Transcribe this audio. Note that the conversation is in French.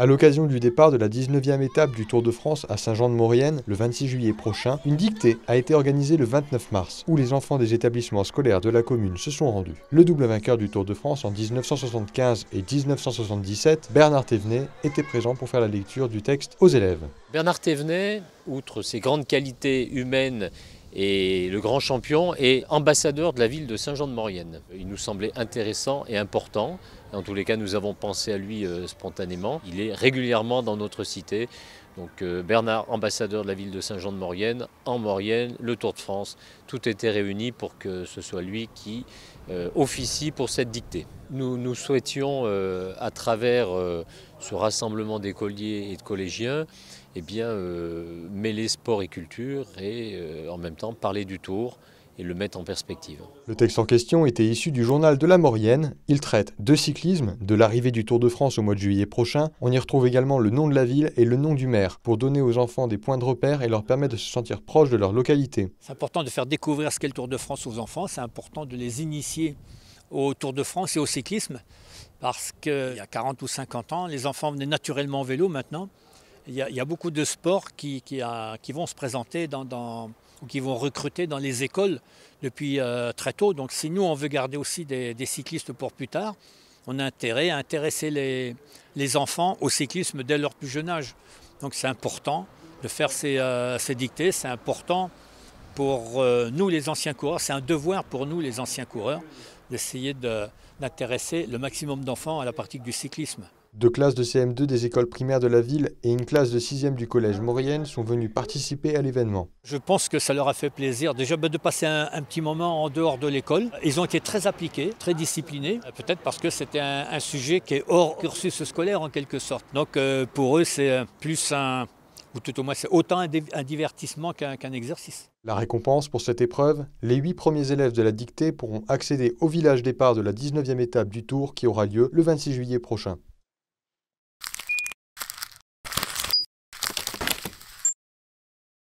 À l'occasion du départ de la 19e étape du Tour de France à Saint-Jean-de-Maurienne le 26 juillet prochain, une dictée a été organisée le 29 mars, où les enfants des établissements scolaires de la commune se sont rendus. Le double vainqueur du Tour de France en 1975 et 1977, Bernard Thévenet, était présent pour faire la lecture du texte aux élèves. Bernard Thévenet, outre ses grandes qualités humaines et le grand champion est ambassadeur de la ville de Saint-Jean-de-Maurienne. Il nous semblait intéressant et important. En tous les cas, nous avons pensé à lui euh, spontanément. Il est régulièrement dans notre cité. Donc euh, Bernard, ambassadeur de la ville de Saint-Jean-de-Maurienne, en Maurienne, le Tour de France, tout était réuni pour que ce soit lui qui euh, officie pour cette dictée. Nous, nous souhaitions, à travers ce rassemblement d'écoliers et de collégiens, eh bien, euh, mêler sport et culture et euh, en même temps parler du tour et le mettre en perspective. Le texte en question était issu du journal de la Maurienne. Il traite de cyclisme, de l'arrivée du Tour de France au mois de juillet prochain. On y retrouve également le nom de la ville et le nom du maire pour donner aux enfants des points de repère et leur permettre de se sentir proches de leur localité. C'est important de faire découvrir ce qu'est le Tour de France aux enfants. C'est important de les initier au Tour de France et au cyclisme parce qu'il y a 40 ou 50 ans, les enfants venaient naturellement en vélo maintenant il y, a, beaucoup de sports qui, vont se présenter ou qui vont recruter dans les écoles depuis euh, très tôt. Donc si nous, on veut garder aussi des, cyclistes pour plus tard, on a intérêt à intéresser les, enfants au cyclisme dès leur plus jeune âge. Donc c'est important de faire ces, euh, dictées, c'est important pour euh, nous les anciens coureurs, c'est un devoir pour nous les anciens coureurs d'essayer d'intéresser le maximum d'enfants à la pratique du cyclisme. Deux classes de CM2 des écoles primaires de la ville et une classe de 6e du collège Maurienne sont venues participer à l'événement. Je pense que ça leur a fait plaisir déjà bah, de passer un, petit moment en dehors de l'école. Ils ont été très appliqués, très disciplinés, peut-être parce que c'était un, sujet qui est hors cursus scolaire en quelque sorte. Donc euh, pour eux c'est plus un, ou tout au moins c'est autant un, divertissement qu'un exercice. La récompense pour cette épreuve, les huit premiers élèves de la dictée pourront accéder au village départ de la 19e étape du Tour qui aura lieu le 26 juillet prochain.